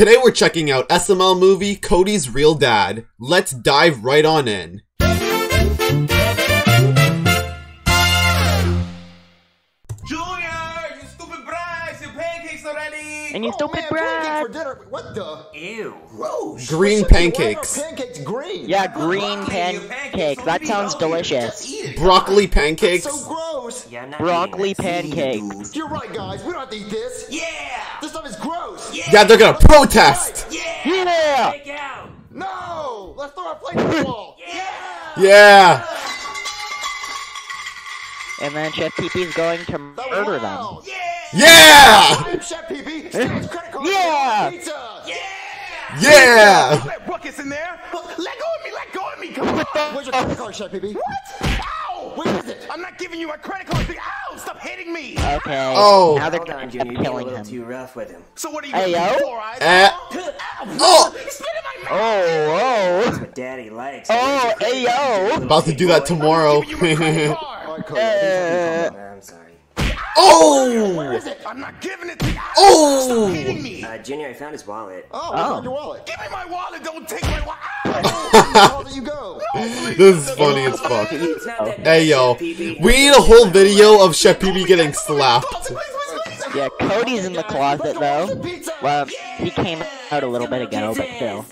Today we're checking out SML movie Cody's Real Dad. Let's dive right on in. And you oh, stupid man, pancakes brat. for dinner. What the? Ew. Gross. Green pancakes. pancakes green. Yeah, green Broccoli in your pancakes. That sounds alone. delicious. Just eat it. Broccoli pancakes. So gross. Yeah, not Broccoli eating it. pancakes. You're right, guys. We don't have to eat this. Yeah. This stuff is gross. Yeah. Yeah, they're gonna protest. Yeah. Yeah. Take out. No. Let's throw our plate at the wall. Yeah. Yeah. And then Chef Pee-Pee's going to murder them. Yeah. Yeah. I'm Chef Pee-Pee. Steal credit card. Yeah. Pizza. Yeah. Yeah. That bucket's in there. Let go of me. Let go of me. Come on. Where's your credit card, Chef Pee-Pee? What? Ow! Where is it? I'm not giving you my credit card. Ow! Stop hitting me. Okay. Oh. Now they're Hold gonna on, end Junior. You're a killing little him. too rough with him. So what are you Hey, yo. do? Four eyes? Eh. Oh. You spit in my mouth. Oh, That's what Daddy likes. oh, oh, hey yo. About to do that tomorrow. Give you my credit card. Cody. Uh, I'm sorry. Oh. Where is it? I'm not giving it to you. Oh. Stop hitting me. Uh, Junior, I found his wallet. Oh, Oh. your wallet? Give me my wallet. Don't take my wallet. How you go? This is funny as fuck. It's not that Hey yo, we need a whole video of Chef Pee getting slapped. Yeah, Cody's in the closet though. Well, he came out a little bit ago, but still.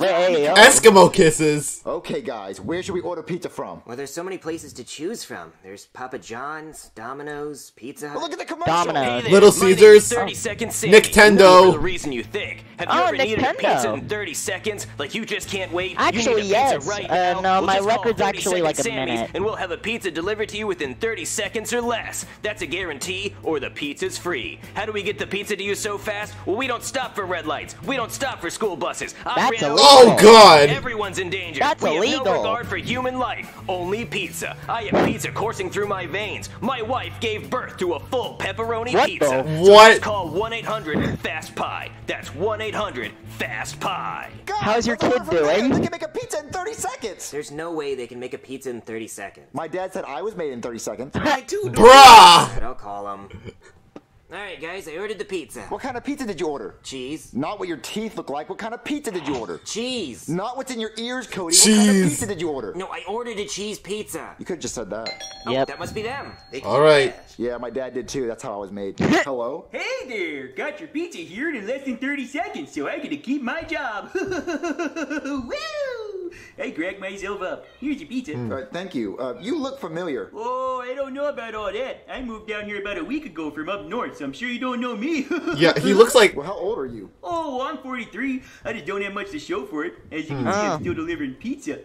Wait, hey yo. Eskimo kisses. Okay, guys, where should we order pizza from? Well, there's so many places to choose from. There's Papa John's, Domino's, Pizza Hut. Well, look at the commercial. Domino's. Little My name Caesars. is 30 Seconds Nintendo. For the reason you think. Have you Oh, ever needed a Nintendo. pizza in 30 seconds? Like you just can't wait? Actually, you need a pizza yes. Right Uh, now? no, Well, my record's actually like a Sammy's minute. And we'll have a pizza delivered to you within 30 seconds or less. That's a guarantee, or the pizza's free. How do we get the pizza to you so fast? Well, we don't stop for red lights. We don't stop for school buses. I That's illegal. Oh god. Everyone's in danger. That's we illegal. Have no regard for human life. Only pizza. I have pizza coursing through my veins. My wife gave birth to a full pepperoni What pizza. the- So What? just call 1-800-FAST-PIE. That's 1-800-FAST-PIE. God, How's your kid doing? They can make a pizza in 30 seconds. There's no way they can make a pizza in 30 seconds. My dad said I was made in 30 seconds. I too. Bruh. I'll call them. All right, guys, I ordered the pizza. What kind of pizza did you order? Cheese. Not what your teeth look like. What kind of pizza did you order? Cheese. Not what's in your ears, Cody. Cheese. What kind of pizza did you order? No, I ordered a cheese pizza. You could have just said that. Oh, Yep. that must be them. They All right. Yeah, my dad did too. That's how I was made. Hello? Hey there! Got your pizza here in less than 30 seconds, so I get to keep my job. Woo! I cracked myself up. Here's your pizza. Uh, thank you. Uh, you look familiar. Oh, I don't know about all that. I moved down here about a week ago from up north, so I'm sure you don't know me. Yeah, he looks like. Well, how old are you? Oh, I'm 43. I just don't have much to show for it. As you can see, Oh. I'm still delivering pizza.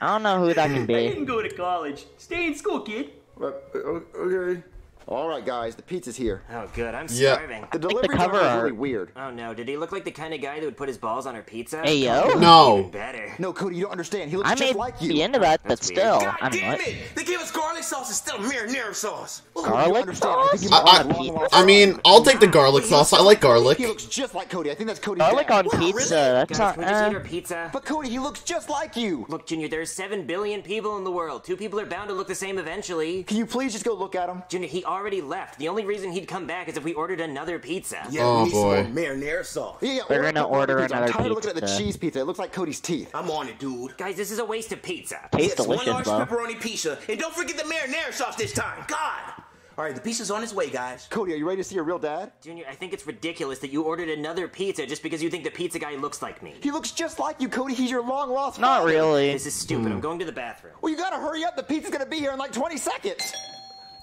I don't know who that can be. I didn't go to college. Stay in school, kid. Uh, okay. All right, guys. The pizza's here. Oh, good. I'm Yeah. starving. The the delivery cover driver is art. really weird. Oh no, did he look like the kind of guy that would put his balls on our pizza? Hey yo. No. Better. No, Cody, you don't understand. He looks I just may like you. be into that, but That's weird. still, God I mean, damn what? it! They gave us garlic sauce instead of marinara sauce. Look, you Garlic understand. I think he sauce? looks I, like long, long- I, I mean, I'll take the garlic sauce. I like garlic. He looks just like Cody. I think that's Cody's Garlic dad. on pizza. That's Guys, not. can we just eat Uh, our pizza? But Cody, he looks just like you. Look, Junior, there's 7 billion people in the world. Two people are bound to look the same eventually. Can you please just go look at him? Junior, he already left. The only reason he'd come back is if we ordered another pizza. Yeah, Oh, we need boy. some more marinara sauce. Yeah, yeah. They're gonna up the order pizza. another I'm tired of looking at the cheese pizza. It looks like Cody's teeth. I'm on it, dude. Guys, this is a waste of pizza. tastes yes, one large though. pepperoni pizza, and don't forget the marinara sauce this time. God. All right, the pizza's on its way, guys. Cody, are you ready to see your real dad? Junior, I think it's ridiculous that you ordered another pizza just because you think the pizza guy looks like me. He looks just like you, Cody. He's your long lost Not father. really. This is stupid. I'm hmm. going to the bathroom. Well, you gotta hurry up. The pizza's gonna be here in like 20 seconds.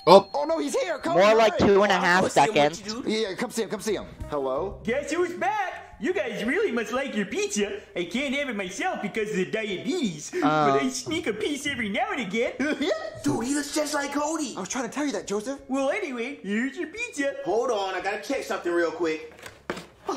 Oh, Oh no, he's here. Cody, More hurry. like two and a half Let's see what seconds. you. Yeah, yeah, come see him. Come see him. Hello. Guess who's back? You guys really must like your pizza. I can't have it myself because of the diabetes, uh. but I sneak a piece every now and again. Dude, he looks just like Cody. I was trying to tell you that, Joseph. well, anyway, here's your pizza. Hold on, I gotta check something real quick.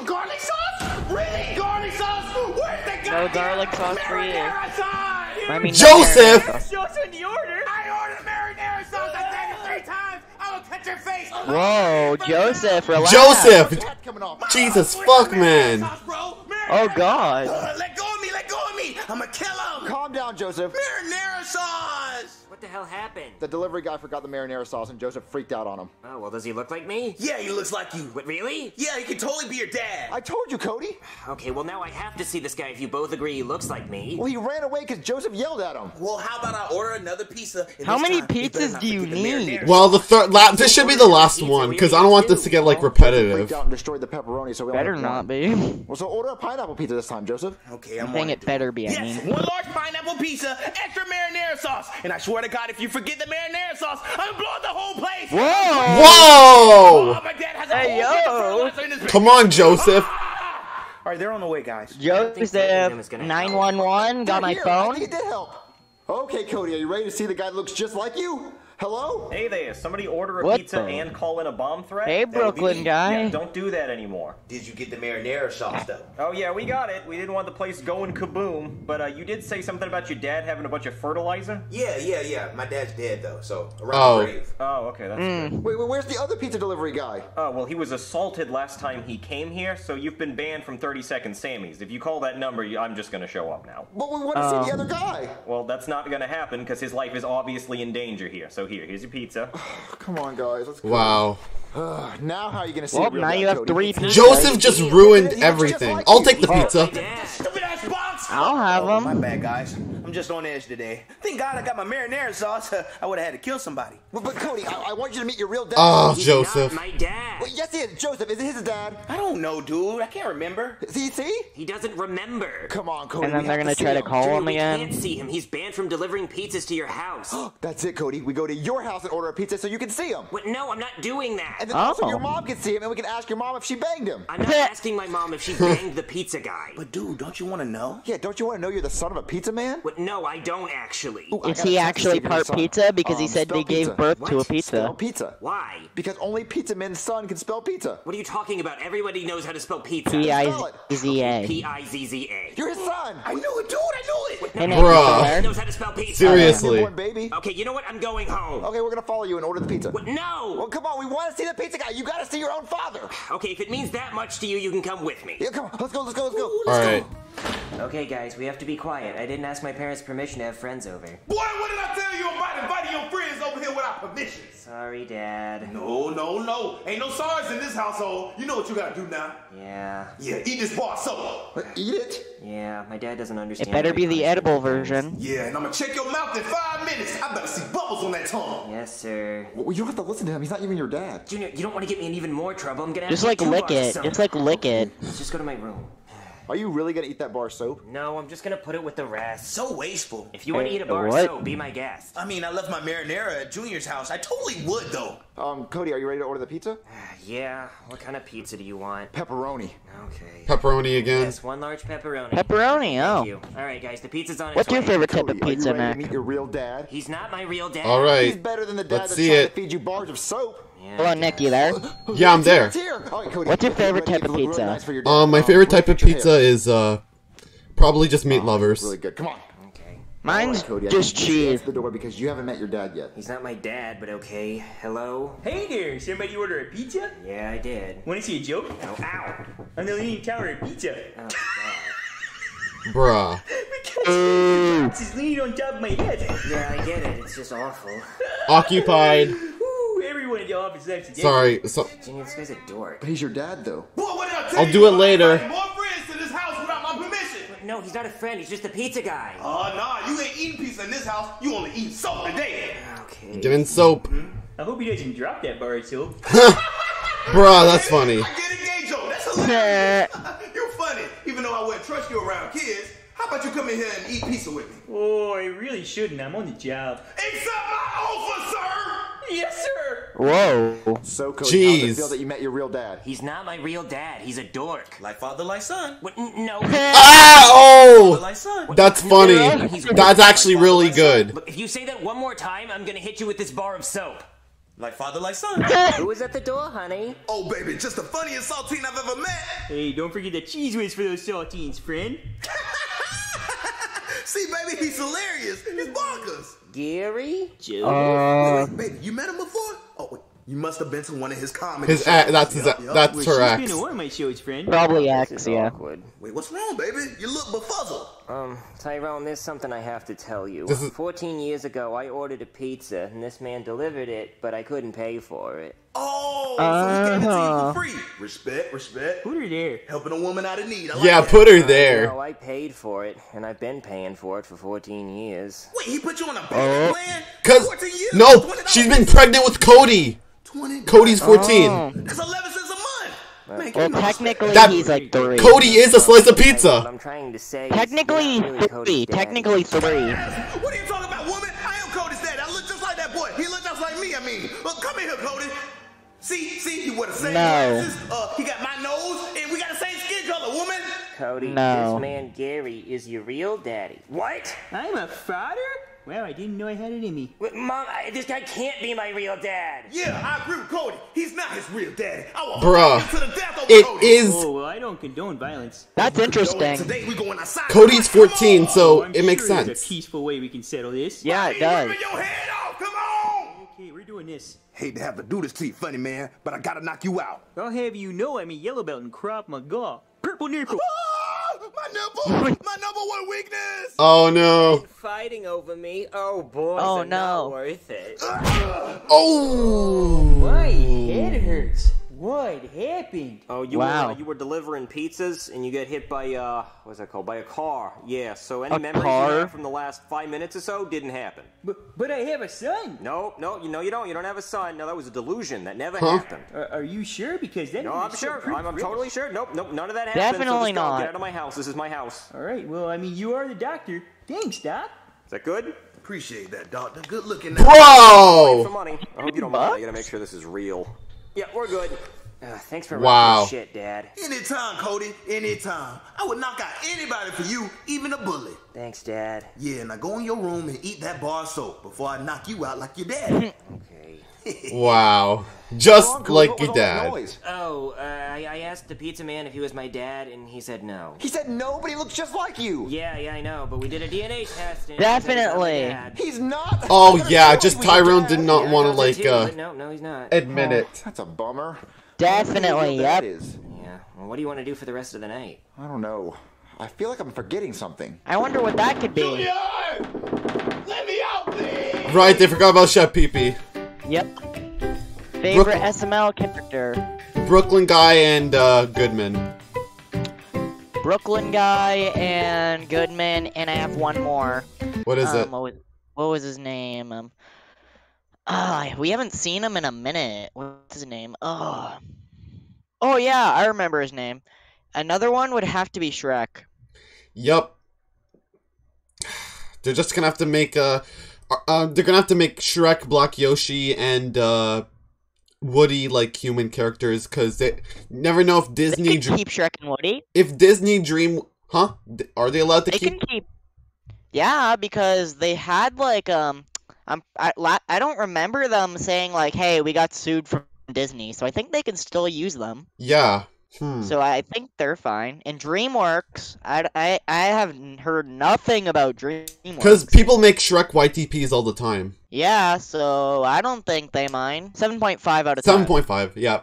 Garlic sauce? Really? Garlic sauce? Where's the goddamn garlic sauce for you. marinara sauce? I mean, Joseph! Sauce on the order. I ordered marinara sauce. I said it three times. I will cut your face. Whoa, Joseph, relax. Joseph! Cat coming off. Jesus fuck, man. marinara sauce, bro? Oh God. Let go of me. Let go of me. I'ma kill him. Calm down, Joseph. Marinara sauce. What What the hell happened? The delivery guy forgot the marinara sauce and Joseph freaked out on him. Oh, well, does he look like me? Yeah, he looks like you. What, really? Yeah, he could totally be your dad. I told you, Cody. Okay, well, now I have to see this guy if you both agree he looks like me. Well, he ran away because Joseph yelled at him. Well, how about I order another pizza? How many time pizzas do you forget the need? Well, the third, la- this should be the last one because I don't want this to get like Freaked repetitive. out and destroyed the pepperoni, so we Better have not be. Well, so order a pineapple pizza this time, Joseph. Okay, I'm Dang on it, better be, I Yes, mean. one large pineapple pizza, extra marinara sauce, and I swear to God, if you forget the marinara sauce, I'm blowing the whole place. Whoa! Oh, Whoa! my dad has a Hey, whole yo. fertilizer in his Come on, Joseph. Ah. All right, they're on the way, guys. think saving Joseph, 911, got my Here, I think phone. help. Okay, Cody, are you ready to see the guy that looks just like you? Hello? Hey there, somebody order a What pizza the- and call in a bomb threat? Hey, That would be Brooklyn guy. Yeah, don't do that anymore. Did you get the marinara sauce though? Oh yeah, we got it. We didn't want the place going kaboom. But uh, you did say something about your dad having a bunch of fertilizer? Yeah, yeah, yeah. My dad's dead though, so around Oh. the grave. Oh, okay, that's Hmm. good. Wait, wait, where's the other pizza delivery guy? Oh, well, he was assaulted last time he came here, so you've been banned from 30 Second Sammy's. If you call that number, I'm just gonna show up now. But we want to see the other guy. Well, that's not gonna happen because his life is obviously in danger here. So here, here's your pizza. Come on, guys, let's go. Wow. Now how are you gonna see Well, real now you have three pizzas. Joseph just ruined everything. I'll take the oh, pizza. dad. Stupid ass box! I'll have Oh, my bad, guys. I'm just on edge today. Thank God I got my marinara sauce. I would have had to kill somebody. But, but Cody, I, I want you to meet your real dad. Oh, He's Joseph. not my dad. Wait, yes, he is. Joseph, is it his dad? I don't know, dude. I can't remember. See, see? He doesn't remember. Come on, Cody. And then they're gonna see try to call Dude, him we again. can't see him. He's banned from delivering pizzas to your house. That's it, Cody. We go to your house and order a pizza so you can see him. what? No, I'm not doing that. And then also Oh. your mom can see him, and we can ask your mom if she banged him. I'm not asking my mom if she banged the pizza guy. But dude, don't you want to know? Yeah, don't you want to know you're the son of a pizza man? What? No, I don't actually. Ooh, I Is he check to see actually part pizza? Because he Um, said spell they gave pizza. birth to a What? Spell pizza. pizza. Why? Because only pizza man's son can spell pizza. What are you talking about? Everybody knows how to spell pizza. P I Spell it. Z A. P I Z Z A. You're his son. I knew it, dude. I knew it. Hey, Nick, Bruh. you He there? knows how to spell pizza. Seriously. Newborn baby. Okay, you know what? I'm going home. Okay, we're gonna follow you and order the pizza. What? No. Well, come on. We want to see the pizza guy. You gotta see your own father. Okay, if it means that much to you, you can come with me. Yeah, come on. Let's go. Let's go. Let's go. All right. Okay, guys, we have to be quiet. I didn't ask my parents' permission to have friends over. Boy, what did I tell you about inviting your friends over here without permission? Sorry, Dad. No, no, no. Ain't no sorries in this household. You know what you gotta do now. Yeah, Yeah, eat this bar of soap. Eat it. yeah, my dad doesn't understand. It better be the edible me for things. version. Yeah, and I'm gonna check your mouth in five minutes. I better see bubbles on that tongue. Yes, sir. Well, you don't have to listen to him. He's not even your dad. Junior, you don't want to get me in even more trouble. I'm gonna have Just to like eat two lick bars of it. soap. Just like lick it. Let's just go to my room. Are you really gonna eat that bar of soap? No, I'm just gonna put it with the rest. So wasteful. If you want to eat a bar what? of soap, be my guest. I mean, I left my marinara at Junior's house. I totally would though. Um, Cody, are you ready to order the pizza? Yeah, what kind of pizza do you want? Pepperoni. Okay. Pepperoni again. Yes, one large pepperoni. Pepperoni, Thank oh. you. All right, guys, the pizza's on its What's your way. favorite type Cody, of are you pizza, ready to Mac? meet your real dad? He's not my real dad. All right. He's better than the dad Let's that's see trying it. to feed you bars of soap. Yeah, Hello, Nick, you there? Yeah, I'm there. It's here. All right, Cody. What's your favorite type of pizza? nice for your dad. Um, my favorite type of pizza is uh, probably just meat lovers. Really good. Come on. Okay. Mine's Cody, I just think you should cheese. the door because you haven't met your dad yet. He's not my dad, but okay. Hello? Hey there, somebody order a pizza? Yeah, I did. Wanna see a joke? Oh, ow. I'm the leaning tower of pizza. Oh, God. Bruh. Because it's leaning on top of my head. Yeah, I get it. It's just awful. Occupied. Woo, everyone in the office likes to Sorry. So, Junior, this guy's a dork. But he's your dad, though. Boy, what did I tell I'll you? do it about later. More friends to this house without my permission. No, he's not a friend. He's just a pizza guy. Oh, nah, you ain't eating pizza in this house. You only eat soap today. Okay. get in soap. I hope he doesn't drop that bar of soap. Bruh, that's funny. I get it, Joe. That's hilarious. You're funny. Even though I wouldn't trust you around kids, how about you come in here and eat pizza with me? Oh, I really shouldn't. I'm on the job. Accept my offer, sir. Yes, sir. Whoa. So, Cody, how does it feel that you met your real dad? He's not my real dad. He's a dork. Like father, like son. What? No. Ah! Oh! Like son. That's funny. That's actually really good. Look, if you say that one more time, I'm gonna hit you with this bar of soap. Like father, like son. Who is at the door, honey? oh, baby, just the funniest saltine I've ever met. Hey, don't forget the cheese whiz for those saltines, friend. See, baby, he's hilarious. He's bonkers. Gary? Uh, Wait, wait, baby, you met him before? Wait. You must have been to one of his comedy His shows. ex, that's his, Yup, yup. that's Well, her she's ex. been one of my shows, friend. Probably This X, is yeah. awkward. Wait, what's wrong, baby? You look befuzzled. Um, Tyrone, there's something I have to tell you. This is- 14 years ago, I ordered a pizza, and this man delivered it, but I couldn't pay for it. Oh, so he gave it to Uh-huh. you for free. Respect, respect. Put her there. Helping a woman out of need. I like Yeah, that. put her there. No, I paid for it, and I've been paying for it for 14 years. Wait, he put you on a payment Oh. plan? Cause 14 years? no, $20? she's been pregnant with Cody. 20 Cody's 14. Oh. That's 11 cents a month. Man, Well, me no respect. technically That- he's like three. Cody is a slice of What pizza. I'm trying to say Technically you're really three. Cody's. Technically three. What are you talking about, woman? I am Cody's dad. I look just like that boy. He look just like me, I mean. Well, come in here, Cody. See, see, he wear the same No. glasses. Uh, he got my nose, and we got the same skin color, woman. Cody, No. this man Gary is your real daddy. What? I'm a father? Well, I didn't know I had it in me. Wait, Mom, I, this guy can't be my real dad. Yeah, I agree with Cody. He's not his real dad. I will Bruh. hold him to the death over It Cody. is Oh, well, I don't condone violence. That's interesting. Today we going outside. Cody's 14, so oh, I'm it makes sure sense. There's a peaceful way we can settle this. Yeah, it does. your head off. Come on. Okay, we're doing this. Hate to have to do this to you, funny man, but I gotta knock you out. I'll have you know I'm a yellow belt in Krav Maga. Purple nipple. Oh! My nipple, my number one weakness. Oh no. Fighting over me? Oh, boy. Oh, are not no. worth it. Oh. My head hurts. What happened? Oh, you Wow. were uh, you were delivering pizzas and you get hit by uh what's that called? By a car. Yeah. So any A memories car? you have from the last five minutes or so didn't happen. But, but I have a son. No, no, you know you don't. You don't have a son. No, that was a delusion. That never Huh? happened. Are, are you sure? Because then No, I'm sure. I'm, I'm totally sure. Nope, nope, none of that happened. so Definitely just go. not. Get out of my house. This is my house. All right. Well, I mean, you are the doctor. Thanks, doc. Is that good? Appreciate that, doctor. Good looking. For Bro. money. I hope you don't mind. I gotta make sure this is real. Yeah, we're good. Uh, thanks for Wow. wrecking shit, Dad. Anytime, Cody. Anytime. I would knock out anybody for you, even a bully. Thanks, Dad. Yeah, now go in your room and eat that bar of soap before I knock you out like your dad. Okay. Wow. Just like your dad. Oh, uh, I, I asked the pizza man if he was my dad, and he said no. He said no, but he looks just like you. Yeah, yeah, I know, but we did a DNA test. And he he's not Definitely. dad. He's not. Oh yeah, just he was your Tyrone did not Yeah, want to like too, uh no, no, he's not. admit it. That's a bummer. Definitely, Who that yep. is. Yeah. Well, what do you want to do for the rest of the night? I don't know. I feel like I'm forgetting something. I wonder what that could be. Let me out, please. Right, they forgot about Chef Pee Pee. Yep. Favorite SML character. Brooklyn guy and uh, Goodman. Brooklyn guy and Goodman, and I have one more. What is um, it? What was, what was his name? Um, ah, we haven't seen him in a minute. What's his name? Oh, oh yeah, I remember his name. Another one would have to be Shrek. Yup. They're just gonna have to make uh, uh they're gonna have to make Shrek, Black Yoshi, and uh Woody like human characters because they never know if They Disney can keep Shrek and Woody. if Disney Dream huh are they allowed to They keep can keep. Yeah, because they had like um, I'm I la- I don't remember them saying like, hey, we got sued from Disney, so I think they can still use them. yeah hmm. So I think they're fine. And DreamWorks, I, I, I have heard nothing about DreamWorks. because people make Shrek YTPs all the time yeah, so I don't think they mind. Seven point five out of seven ten. point five yeah